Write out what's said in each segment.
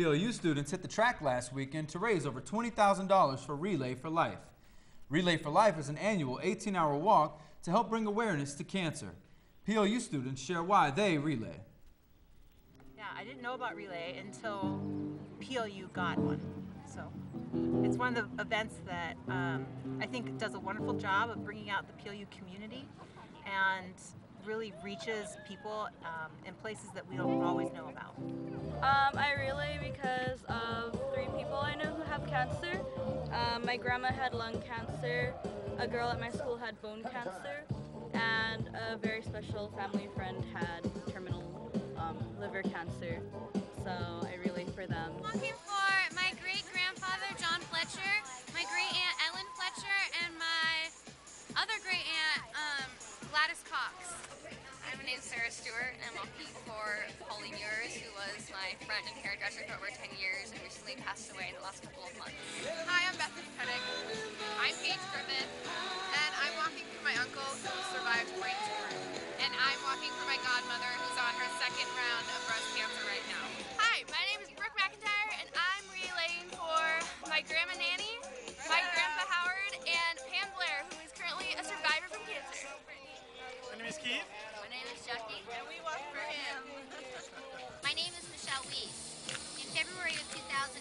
PLU students hit the track last weekend to raise over $20,000 for Relay for Life. Relay for Life is an annual 18-hour walk to help bring awareness to cancer. PLU students share why they relay. Yeah, I didn't know about Relay until PLU got one. So it's one of the events that um, I think does a wonderful job of bringing out the PLU community and really reaches people um, in places that we don't always know about. Um, I relay because of three people I know who have cancer. Um, my grandma had lung cancer, a girl at my school had bone cancer, and a very special family friend had terminal um, liver cancer. Hi, my name's Sarah Stewart, and I'm walking for Holly Muirs, who was my friend and hairdresser for over 10 years and recently passed away in the last couple of months. Hi, I'm Bethany Pennick. I'm Paige Griffin, and I'm walking for my uncle who survived brain tumor. And I'm walking for my godmother who's on her second round is Keith. My name is Jackie. And we walk for him. My name is Michelle Weiss. In February of 2006,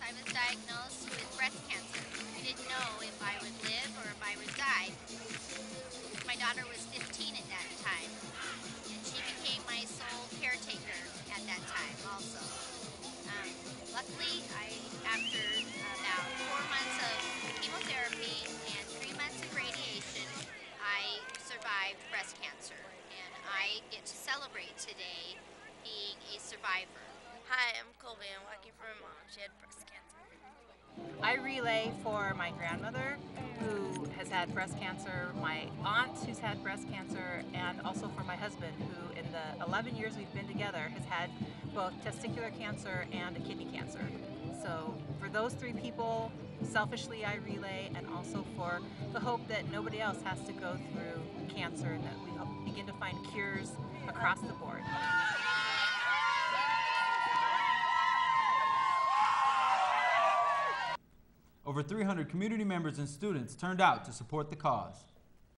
I was diagnosed with breast cancer. I didn't know if I would live or if I would die. My daughter was 15 at that time, and she became my sole caretaker at that time survived breast cancer, and I get to celebrate today being a survivor. Hi, I'm Colby. I'm walking for my mom. She had breast cancer. I relay for my grandmother who has had breast cancer, my aunt who's had breast cancer, and also for my husband who in the 11 years we've been together has had both testicular cancer and a kidney cancer. So for those three people, selfishly I relay and also for the hope that nobody else has to go through cancer and that we hope begin to find cures across the board. Over 300 community members and students turned out to support the cause.